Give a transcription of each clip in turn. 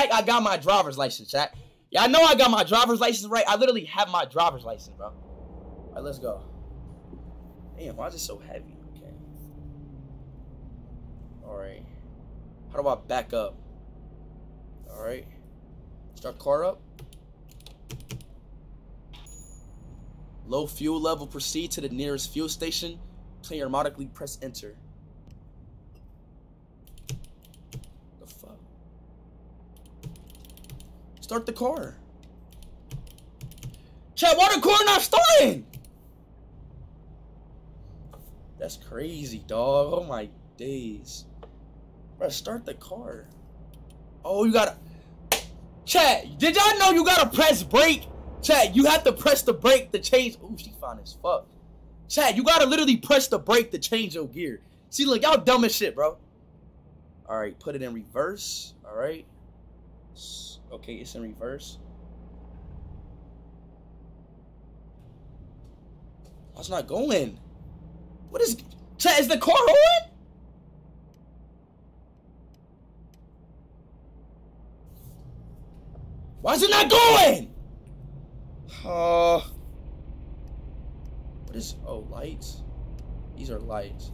fact I got my driver's license, chat. Yeah, I know I got my driver's license right. I literally have my driver's license, bro. All right, let's go. Damn, why is it so heavy? Okay. All right. How do I back up? All right. Start car up. Low fuel level. Proceed to the nearest fuel station. Clear automatically. Press enter. The fuck? Start the car. Chat, why the car not starting? That's crazy, dog. Oh my days. Bro, start the car. Oh, you gotta. Chat, did y'all know you gotta press brake? Chat, you have to press the brake to change. Ooh, she fine as fuck. Chat, you gotta literally press the brake to change your gear. See, look, y'all dumb as shit, bro. All right, put it in reverse. All right. Okay, it's in reverse. It's not going. What is... Is the car on? Why is it not going? Uh... What is... Oh, lights. These are lights.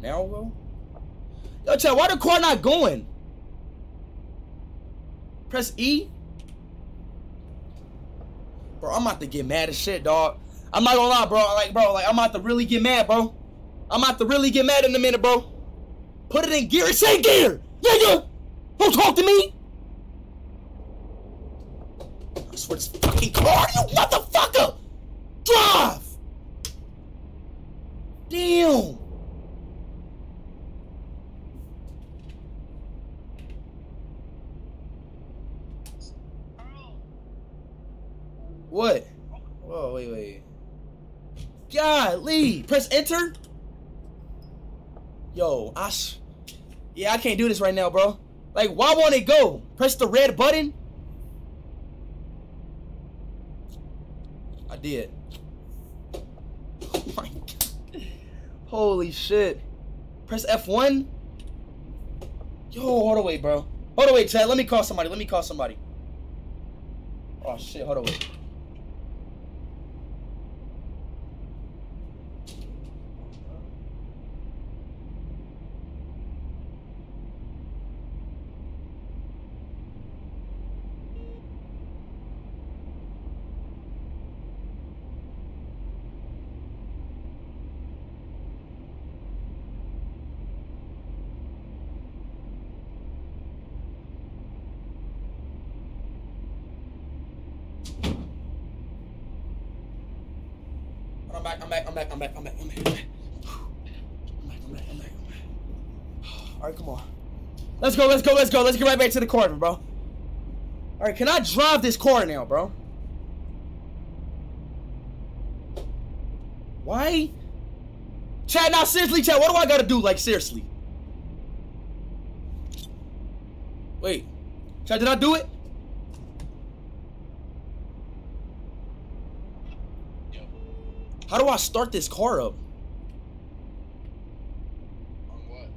Now go? Yo, chat, why the car not going? Press E. Bro, I'm about to get mad as shit, dog. I'm not gonna lie, bro. Like, bro, like, I'm about to really get mad, bro. I'm about to really get mad in a minute, bro. Put it in gear. Say gear. Nigga. Don't talk to me. I swear this fucking car, you motherfucker. Drive. Damn. What? Whoa, wait, wait. Golly, press enter. Yo, I, yeah, I can't do this right now, bro. Like, why won't it go? Press the red button. I did. Oh my god. Holy shit. Press F1. Yo, hold away, bro. Hold away, Chad. Let me call somebody. Let me call somebody. Oh shit, hold I'm back, I'm back, I'm back, I'm back, I'm back, I'm back. I'm back, I'm back, I'm back, I'm back. Alright, come on. Let's go, let's go, let's go. Let's get right back to the corner, bro. Alright, can I drive this car now, bro? Why? Chad, now seriously, Chad, what do I gotta do? Like, seriously. Wait. Chad, did I do it? How do I start this car up? On what?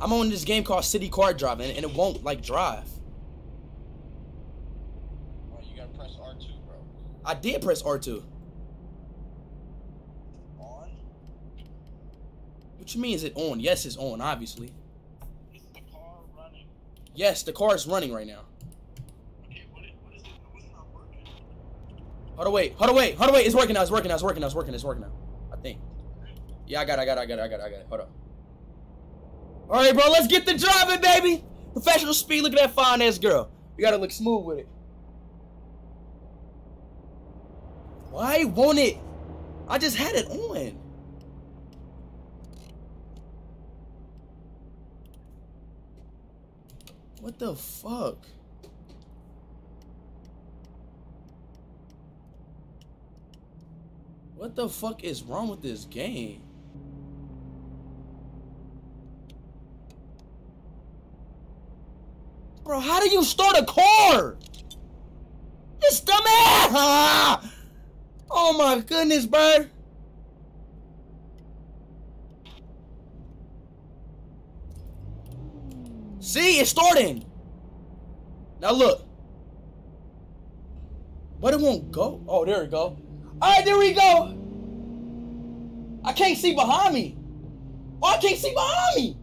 I'm on this game called City Car Driving, and it won't like drive. Oh, you gotta press R2, bro. I did press R2. On? What you mean is it on? Yes, it's on, obviously. Is the car running? Yes, the car is running right now. Okay, what is, what is it? What's not working? Hold wait. Hold wait. Hold wait. It's working now. It's working now. It's working now. It's working. It's working now. I think. Yeah, I got it. I got it. I got it. I got it. I got it. Hold on. All right, bro. Let's get the driving, baby. Professional speed. Look at that fine ass girl. You gotta look smooth with it. Why won't it? I just had it on. What the fuck? What the fuck is wrong with this game? Bro, how do you start a car? It's the man! Oh my goodness, bro. See, it's starting. Now look. But it won't go. Oh, there we go. Alright, there we go. I can't see behind me. Oh, I can't see behind me.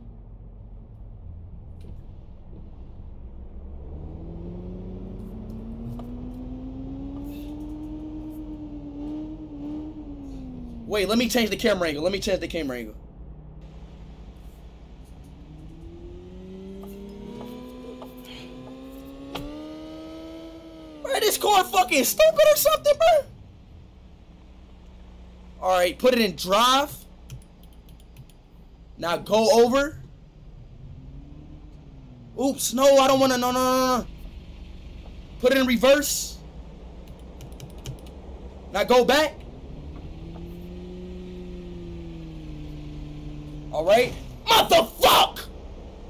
Wait, let me change the camera angle. Let me change the camera angle. Bro, this car fucking stupid or something, bro? Alright, put it in drive. Now go over. Oops, no, I don't want to. No, no, no, no. Put it in reverse. Now go back. Alright? Motherfuck!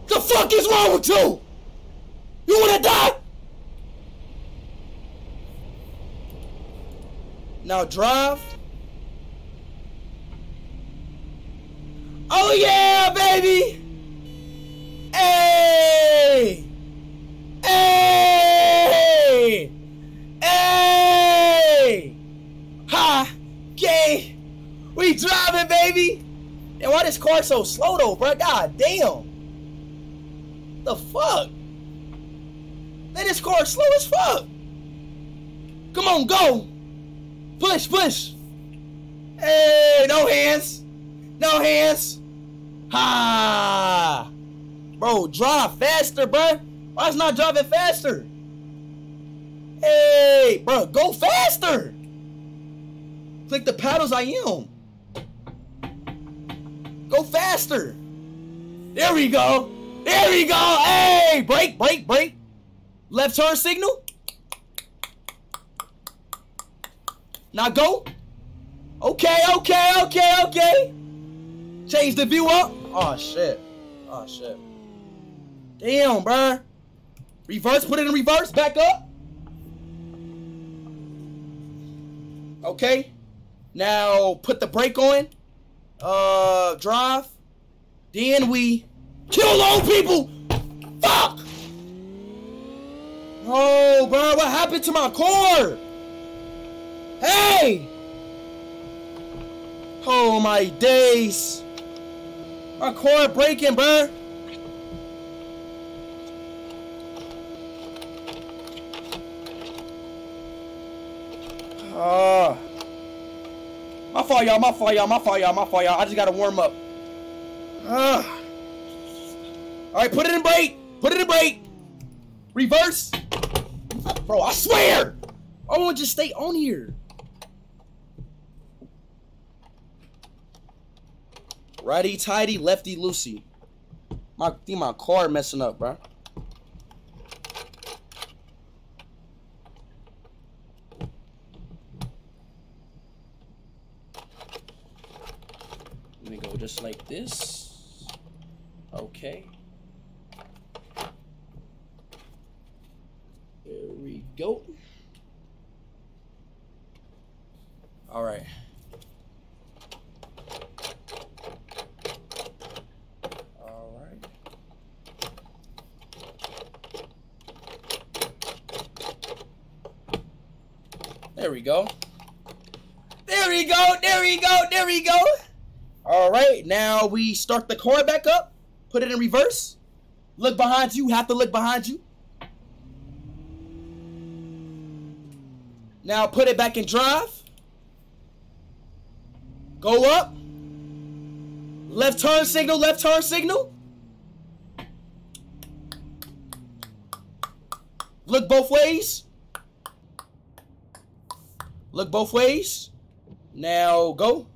The fuck is wrong with you? You wanna die? Now drive. Oh yeah, baby! Hey! Hey! Hey! Ha! Gay! We driving, baby! And why this car so slow though, bro? God damn! The fuck? Man, this car slow as fuck. Come on, go! Push, push! Hey, no hands! No hands! Ha! Bro, drive faster, bro. Why is not driving faster? Hey, bro, go faster! Click the paddles I am. Go faster! There we go! There we go! Hey! Brake, brake, brake! Left turn signal. Now go. Okay, okay, okay, okay. Change the view up. Oh shit. Oh shit. Damn, bruh. Reverse, put it in reverse, back up. Okay. Now put the brake on. Uh drive. Then we kill old people. Fuck! Oh, bro, what happened to my car? Hey! Oh my days! My car breaking, bro. Ah. my fault, y'all. My fault, y'all. My fault, y'all. My fault, y'all. I just gotta warm up. Ah. All right, put it in brake. Put it in brake. Reverse. Bro, I swear. I want to just stay on here. Righty tighty, lefty loosey. My think my car messing up, bro. Let me go just like this. Okay. There we go. All right. All right. There we go. There we go. There we go. There we go. All right. Now we start the car back up. Put it in reverse. Look behind you. Have to look behind you. Now put it back in drive. Go up. Left turn signal, left turn signal. Look both ways. Look both ways. Now go.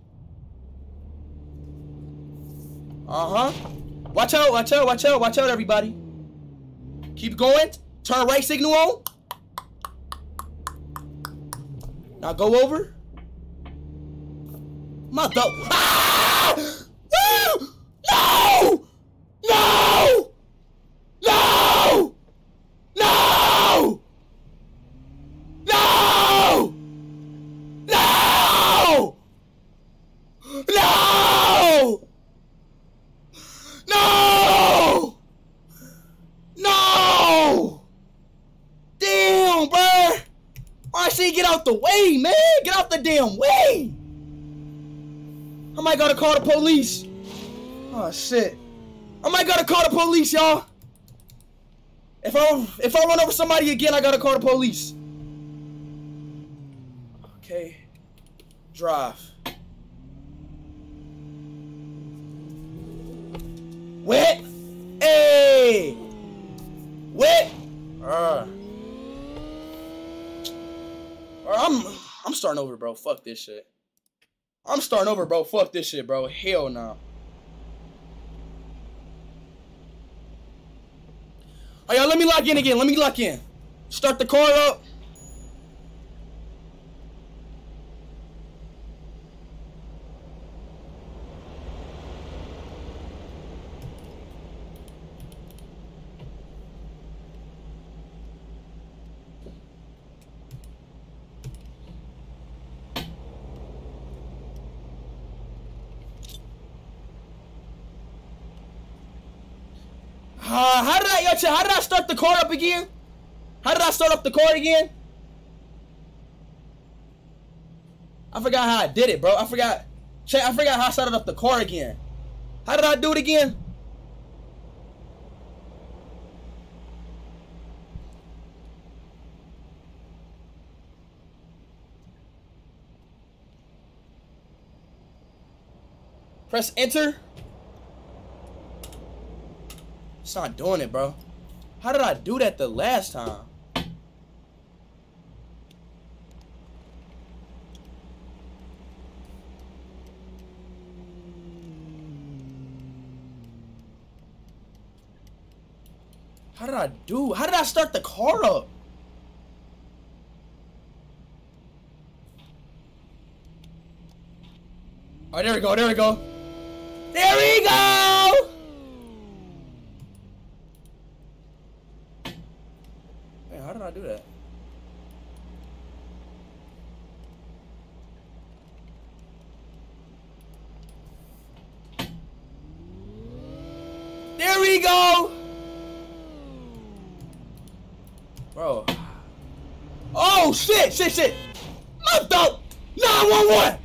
Uh-huh. Watch out, watch out, watch out, watch out, everybody. Keep going. Turn right signal on. Now go over. Mother. Ah! Ah! No! No! No! No! No! No! No! No! No! I say get out the way, man. Get out the damn way. I might gotta call the police. Oh shit. I might gotta call the police, y'all. If I if I run over somebody again, I gotta call the police. Okay. Drive. Wet. Hey. Wet. Uh. I'm I'm starting over, bro. Fuck this shit. I'm starting over, bro. Fuck this shit, bro. Hell no. Nah. Oh, y'all, let me lock in again. Let me lock in. Start the car up. Uh, how did I, yo, how did I start the car up again? How did I start up the car again? I forgot how I did it, bro. I forgot. Check, I forgot how I started up the car again. How did I do it again? Press enter. Not doing it, bro. How did I do that the last time? How did I do? How did I start the car up? All right, there we go, there we go. There we go! Man, how did I do that? There we go! Bro. Oh, shit, shit, shit. What the? 911!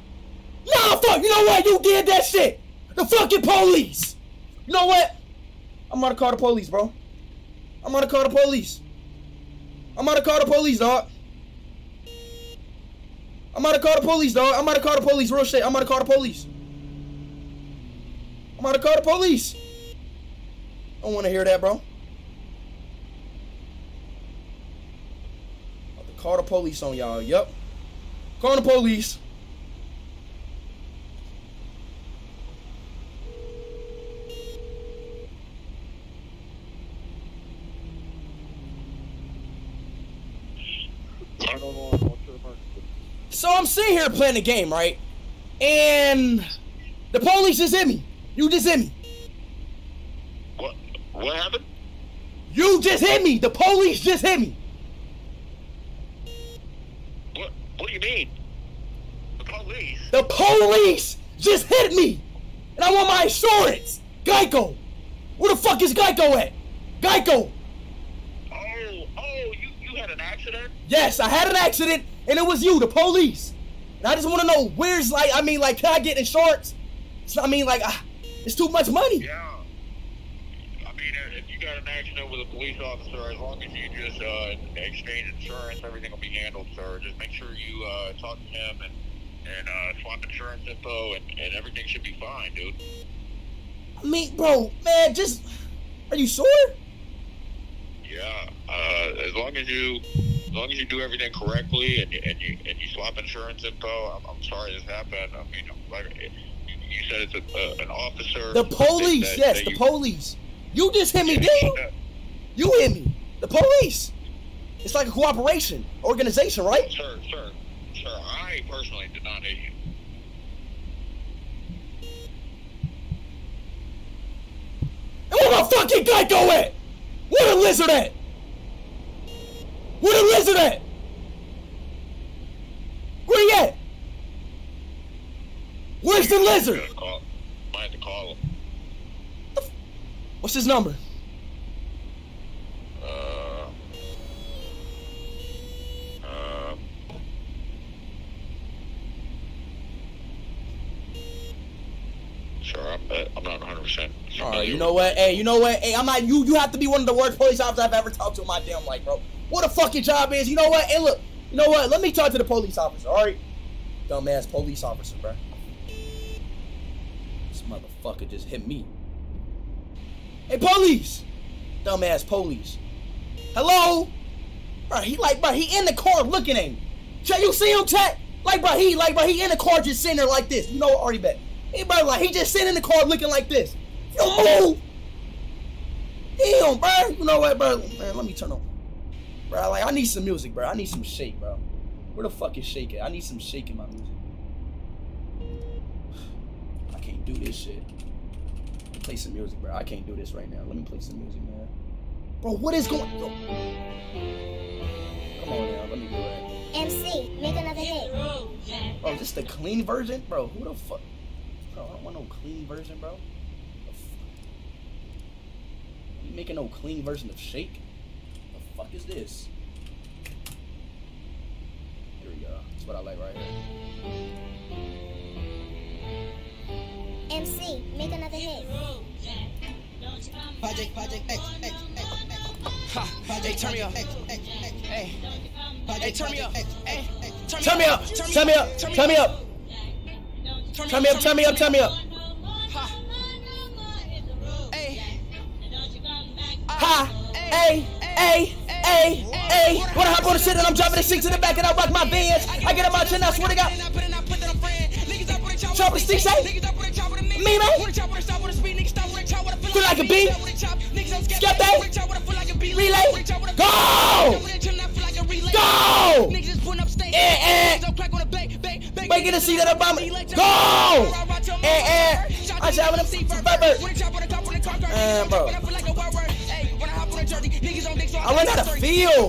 Nah, fuck, you know what? You did that shit. The fucking police. You know what? I'm gonna call the police, bro. I'm gonna call the police. I'm gonna call the police, dog. I'm gonna call the police, dog. I'm gonna call the police. Real shit. I'm gonna call the police. I'm gonna call the police. I don't want to hear that, bro. About to call the police on y'all. Yep. Call the police. I'm sitting here playing the game, right? And the police just hit me. You just hit me. What? What happened? You just hit me. The police just hit me. What? What do you mean? The police? The police just hit me. And I want my insurance. Geico. Where the fuck is Geico at? Geico. Oh, oh, you you had an accident? Yes, I had an accident and it was you, the police. And I just want to know where's like, I mean, like, can I get insurance? It's not, I mean, like, ah, it's too much money. Yeah. I mean, if you got an accident with a police officer, as long as you just uh, exchange insurance, everything will be handled, sir. Just make sure you uh, talk to him and and uh, swap insurance info, and, and everything should be fine, dude. I mean, bro, man, just, are you sure? Yeah. Uh, as long as you as long as you do everything correctly and you, and you and you swap insurance info, I'm, I'm sorry this happened. I mean, like you said, it's a, uh, an officer. The police, that- yes, that the you- police. You just hit me, Yeah, didn't you? You hit me. The police. It's like a cooperation, organization, right? Sir, sir, sir, I personally did not hit you. And where my fucking Geico at? Where the lizard at? Where the lizard at? Where he at? Where's the lizard? I had to call him. What's his number? Uh, uh, sure, I'm, not 100. All right, you know what? Hey, you know what? Hey, I'm not. You you have to be one of the worst police officers I've ever talked to in my damn life, bro. What a fucking job is. You know what? Hey, look. You know what? Let me talk to the police officer. All right, dumbass police officer, bro. This motherfucker just hit me. Hey, police! Dumbass police. Hello? Bro, he like, bro, he in the car looking at me. Chat, you see him, chat? Like, bro, he, like, bro, he in the car just sitting there like this. You know already bet. Hey, bro, like, he just sitting in the car looking like this. You move! Damn, bro. You know what, bro? Man, let me turn on. Bro, like, I need some music, bro. I need some shake, bro. Where the fuck is shake at? I need some shake in my music. I can't do this shit. Play some music, bro. I can't do this right now. Let me play some music, man. Bro, what is going on? Come on now, let me do it. MC, make another hit. Bro, just this the clean version? Bro, who the fuck? Bro, I don't want no clean version, bro. The f- You making no clean version of Shake? The fuck is this? Here we go. That's what I like right here. MC, make another hit. Project, Project X, X, X, X. Ha, hey, turn me up. X, X, X, Hey, Project, hey, turn me up. X, Hey, turn Turn me up! Turn me up! Turn me up! Turn me up! Turn me up! Turn me up! When I hop on the shit and I'm dropping the shit to the back and I rock my bands, I get up my chin, I swear to God. Chop the stick, say? Me, man? Feel like a bee? Skip that? Relay? Go! Go! Eh, eh. Get a seat at Obama. Go! Eh, eh. I shout with him. Burger. Man, bro. I learned how to feel.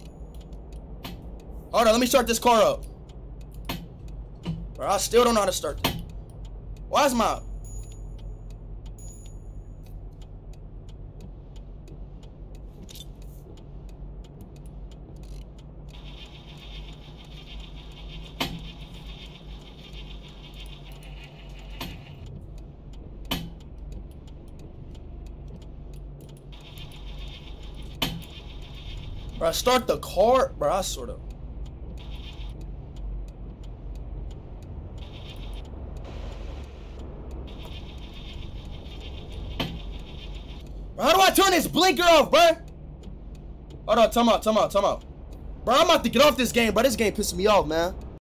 Hold on, let me start this car up. Bro, I still don't know how to start this. Why is my... Bro, start the car. Bro, I sort of... Bro, how do I turn this blinker off, bro? Hold on, time out, time out, time out. Bro, I'm about to get off this game, bro. This game pissing me off, man.